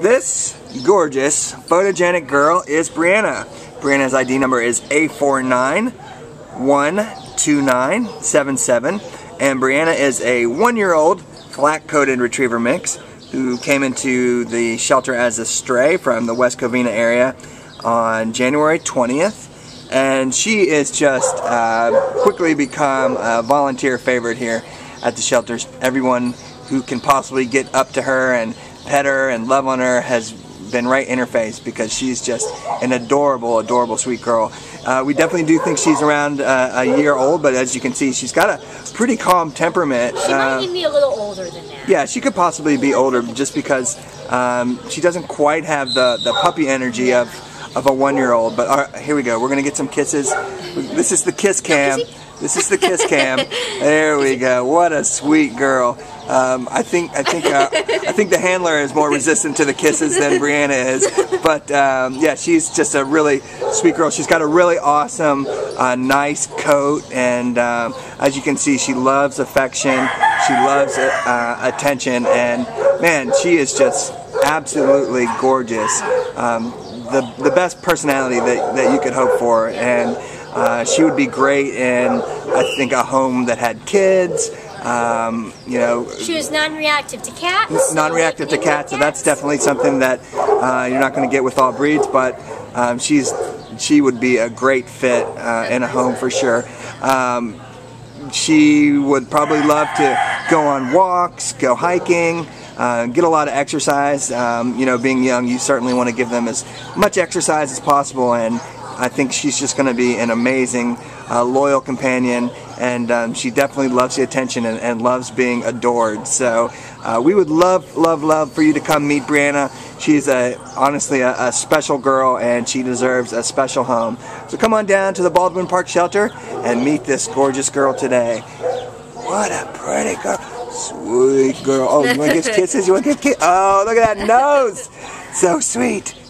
This gorgeous, photogenic girl is Briana. Briana's ID number is A4912977. And Briana is a one-year-old black-coated retriever mix who came into the shelter as a stray from the West Covina area on January 20th. And she is just uh, quickly become a volunteer favorite here at the shelters. Everyone who can possibly get up to her and pet her and love on her has been right in her face because she's just an adorable, adorable, sweet girl. Uh, we definitely do think she's around uh, a year old, but as you can see, she's got a pretty calm temperament. She might uh, even be a little older than that. Yeah, she could possibly be older just because um, she doesn't quite have the, the puppy energy of, of a one-year-old. But uh, here we go. We're going to get some kisses. This is the kiss cam. This is the kiss cam. There we go. What a sweet girl. Um, I think I think uh, I think the handler is more resistant to the kisses than Briana is. But um, yeah, she's just a really sweet girl. She's got a really awesome, uh, nice coat, and um, as you can see, she loves affection. She loves uh, attention, and man, she is just absolutely gorgeous. Um, the the best personality that that you could hope for, and. Uh, she would be great in, I think, a home that had kids. Um, you know, she was non-reactive to cats. Non-reactive to cats, so that's definitely something that uh, you're not going to get with all breeds. But um, she's she would be a great fit uh, in a home for sure. Um, she would probably love to go on walks, go hiking. Uh, get a lot of exercise. Um, you know, being young, you certainly want to give them as much exercise as possible, and I think she's just going to be an amazing, uh, loyal companion, and um, she definitely loves the attention and, and loves being adored. So uh, we would love, love, love for you to come meet Briana. She's a, honestly a, a, special girl, and she deserves a special home. So come on down to the Baldwin Park Shelter and meet this gorgeous girl today. What a pretty girl. Sweet girl. Oh, you want to give kisses? You want to give kisses? Oh, look at that nose. So sweet.